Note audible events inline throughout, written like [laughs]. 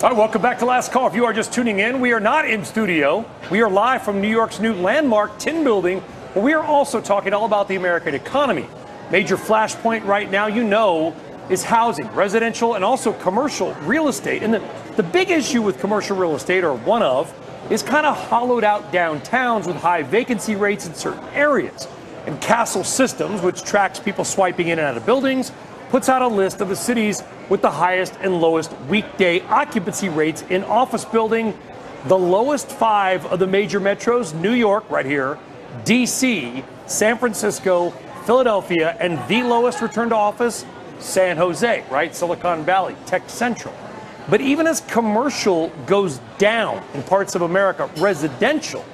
All right, welcome back to Last Call. If you are just tuning in, we are not in studio. We are live from New York's new landmark Tin Building, where we are also talking all about the American economy. Major flashpoint right now, you know, is housing, residential, and also commercial real estate. And the, the big issue with commercial real estate, or one of, is kind of hollowed out downtowns with high vacancy rates in certain areas. And Kastle Systems, which tracks people swiping in and out of buildings, puts out a list of the cities with the highest and lowest weekday occupancy rates in office building. The lowest five of the major metros New York, right here, DC, San Francisco, Philadelphia, and the lowest return to office, San Jose, right? Silicon Valley, Tech Central. But even as commercial goes down in parts of America, residential,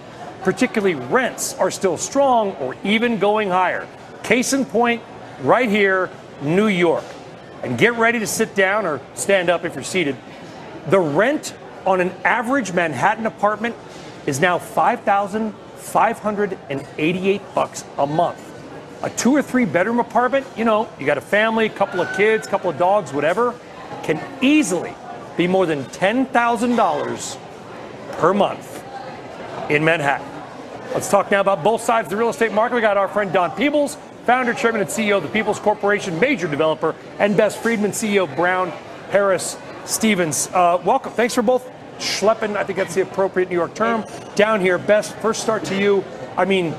particularly rents, are still strong or even going higher. Case in point, right here, New York. And get ready to sit down or stand up if you're seated. The rent on an average Manhattan apartment is now 5,588 bucks a month. A two or three bedroom apartment, you know, you got a family, a couple of kids, a couple of dogs, whatever, can easily be more than $10,000 per month in Manhattan. Let's talk now about both sides of the real estate market. We got our friend Don Peebles, founder, chairman, and CEO of the Peebles Corporation, major developer, and Bess Freedman, CEO Brown Harris Stevens. Uh, welcome. Thanks for both schlepping, I think that's the appropriate New York term, down here. Best, first start to you. I mean,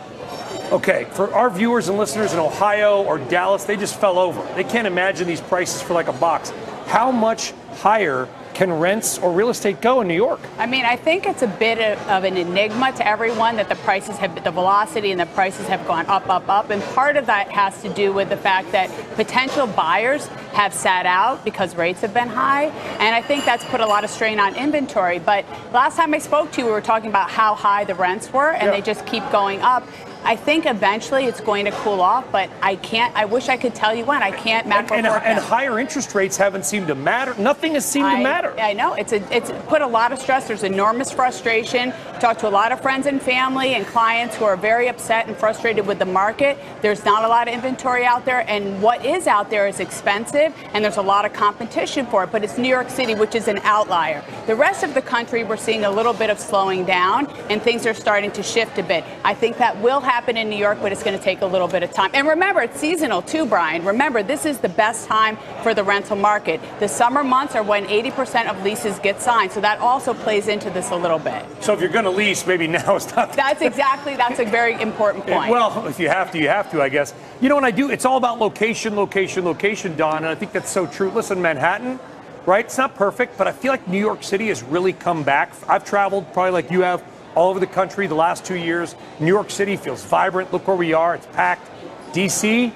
okay, for our viewers and listeners in Ohio or Dallas, they just fell over. They can't imagine these prices for like a box. How much higher can rents or real estate go in New York? I mean, I think it's a bit of, of, an enigma to everyone that the prices have, the velocity and the prices have gone up, up, up. And part of that has to do with the fact that potential buyers have sat out because rates have been high. And I think that's put a lot of strain on inventory. But last time I spoke to you, we were talking about how high the rents were, and yeah. they just keep going up. I think eventually it's going to cool off, but I can't. I wish I could tell you when. I can't macro and, and, and higher interest rates haven't seemed to matter. Nothing has seemed I, to matter. I know it's a, it's put a lot of stress. There's enormous frustration. Talked to a lot of friends and family and clients who are very upset and frustrated with the market. There's not a lot of inventory out there, and what is out there is expensive, and there's a lot of competition for it. But it's New York City, which is an outlier. The rest of the country, we're seeing a little bit of slowing down, and things are starting to shift a bit. I think that will happen happen in New York, but it's going to take a little bit of time. And remember, it's seasonal too, Brian. Remember, this is the best time for the rental market. The summer months are when 80% of leases get signed, so that also plays into this a little bit. So if you're going to lease, maybe [laughs] now is not. That's exactly. That's a very important point. well, if you have to, you have to, I guess. You know what I do? It's all about location, location, location, Don, and I think that's so true. Listen, Manhattan right? It's not perfect, but I feel like New York City has really come back. I've traveled probably like you have all over the country the last two years. New York City feels vibrant. Look where we are. It's packed. D.C.,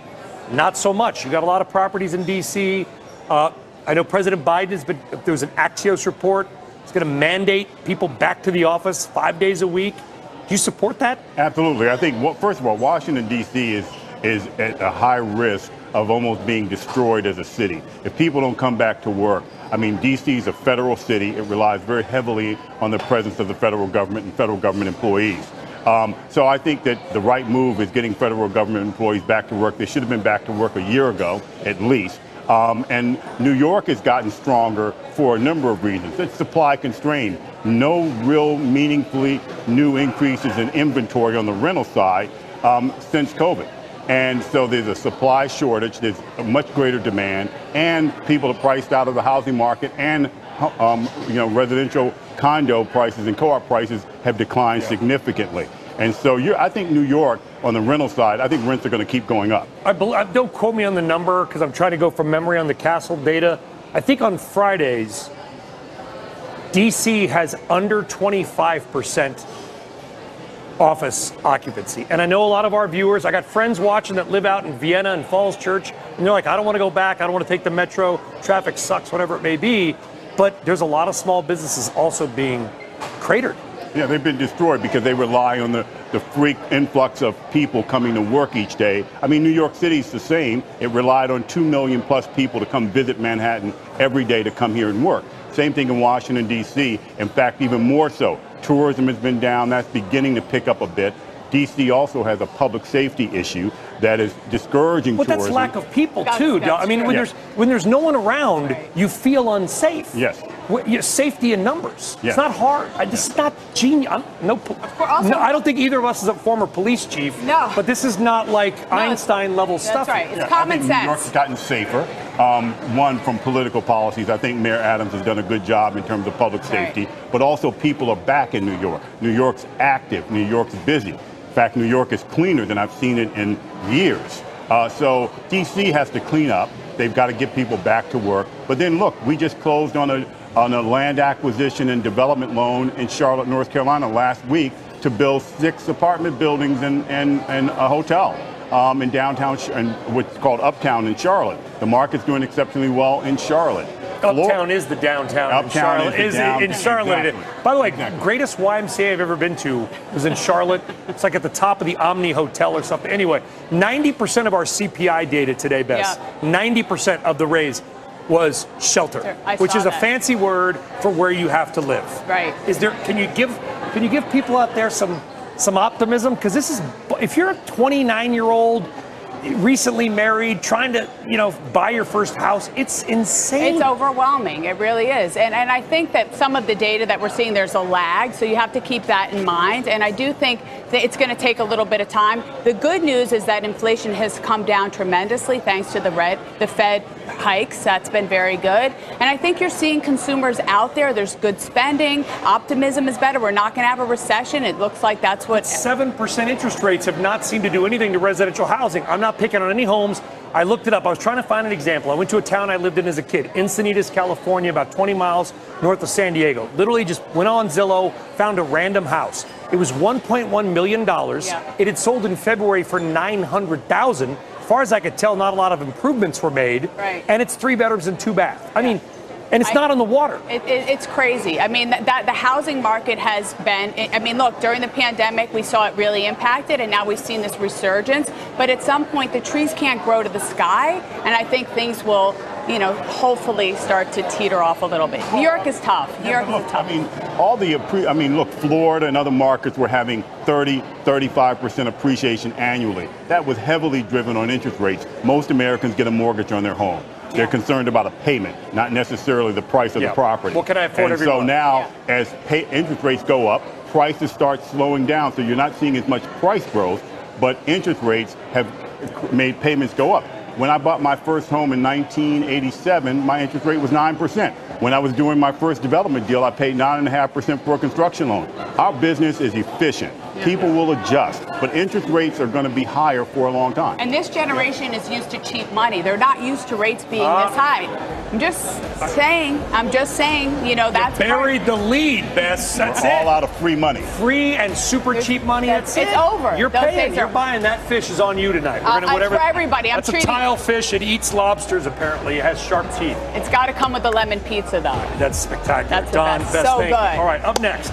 not so much. You got a lot of properties in D.C. Uh, I know President Biden has been, there was an Axios report. It's going to mandate people back to the office five days a week. Do you support that? Absolutely. I think, well, first of all, Washington, D.C. is, is at a high risk of almost being destroyed as a city. If people don't come back to work, I mean, D.C. is a federal city. It relies very heavily on the presence of the federal government and federal government employees. Um, so I think that the right move is getting federal government employees back to work. They should have been back to work a year ago, at least. Um, and New York has gotten stronger for a number of reasons. It's supply constrained. No real meaningfully new increases in inventory on the rental side um, since COVID. And so there's a supply shortage, there's a much greater demand, and people are priced out of the housing market, and um, you know residential condo prices and co-op prices have declined yeah. significantly. And so I think New York, on the rental side, I think rents are going to keep going up. I believe, don't quote me on the number because I'm trying to go from memory on the Kastle data. I think on Fridays, DC has under 25 percent office occupancy. And I know a lot of our viewers, I got friends watching that live out in Vienna and Falls Church, and they're like, I don't want to go back, I don't want to take the metro, traffic sucks, whatever it may be. But there's a lot of small businesses also being cratered. Yeah, they've been destroyed because they rely on the, the freak influx of people coming to work each day. I mean, New York City's the same. It relied on 2 million plus people to come visit Manhattan every day to come here and work. Same thing in Washington, D.C. In fact, even more so. Tourism has been down. That's beginning to pick up a bit. DC also has a public safety issue that is discouraging but tourism. that's lack of people too. I mean, when there's when there's no one around, right. you feel unsafe. Yes, w- you know, safety in numbers. Yeah. It's not hard. I, this is not genius. I'm, no, also- no, I don't think either of us is a former police chief. No. But this is not like it's- Einstein level That's stuff. right. It's Yeah, common I think sense. New York's gotten safer. Um, one from political policies. I think Mayor Adams has done a good job in terms of public Right. safety, but also people are back in New York. New York's active. New York's busy. In fact, New York is cleaner than I've seen it in years. Uh, so DC has to clean up. They've got to get people back to work. But then look, we just closed on a on a land acquisition and development loan in Charlotte, North Carolina last week to build six apartment buildings and, and, and a hotel um, in downtown, and what's called Uptown in Charlotte. The market's doing exceptionally well in Charlotte. Uptown is the downtown. in Uptown Charlotte. is the in downtown. Charlotte. Exactly. By the way, Exactly. greatest YMCA I've ever been to was in Charlotte. it's like at the top of the Omni Hotel or something. Anyway, 90% of our CPI data today, Bess, Yeah. 90% of the raise was shelter, which is a fancy word for where you have to live. Right. Is there? Can you give? Can you give people out there some some optimism? Because this is, if you're a 29 year old, recently married, trying to you know buy your first house, it's insane. It's overwhelming. It really is. And, and I think that some of the data that we're seeing, there's a lag. So you have to keep that in mind. And I do think that it's going to take a little bit of time. The good news is that inflation has come down tremendously thanks to the red, the Fed hikes. That's been very good. And I think you're seeing consumers out there. There's good spending. Optimism is better. We're not going to have a recession. It looks like that's what Seven percent interest rates have not seemed to do anything to residential housing. I'm not picking on any homes. I looked it up. I was trying to find an example. I went to a town I lived in as a kid, Encinitas, California, about 20 miles north of San Diego. Literally just went on Zillow, found a random house. It was 1.1 million dollars. Yeah. It had sold in February for 900,000. As far as I could tell, not a lot of improvements were made. Right. And it's three bedrooms and two baths. I mean, and it's I- not on the water. It, it, it's crazy. I mean, that, that the housing market has been. I mean, look, during the pandemic, we saw it really impacted, and now we've seen this resurgence. But at some point, the trees can't grow to the sky, and I think things will, you know, hopefully start to teeter off a little bit. New York is tough. New York Look, is tough. I mean, all the, appre- I mean, look, Florida and other markets were having 30, 35% appreciation annually. That was heavily driven on interest rates. Most Americans get a mortgage on their home. They're concerned about a payment, not necessarily the price of Yeah. the property. What can I afford and so month? now, Yeah. as pay, interest rates go up, prices start slowing down. So you're not seeing as much price growth, but interest rates have made payments go up. When I bought my first home in 1987, my interest rate was 9%. When I was doing my first development deal, I paid 9.5% for a construction loan. Our business is efficient. People will adjust, but interest rates are going to be higher for a long time. And this generation is used to cheap money. They're not used to rates being Uh, this high. I'm just saying. I'm just saying. You know, that's part- Buried the lead, Bess. That's We're it. all out of free money. free and super It's- cheap money. that's- That's, it's it. over. You're Those paying. days You're are- buying that fish is on you tonight. We're Uh, gonna uh, whatever. for everybody. I'm That's treating- a tile fish. It eats lobsters. Apparently, it has sharp teeth. It's got to come with the lemon pizza, though. That's spectacular. That's the Don, best. best So thing. good. All right, up next.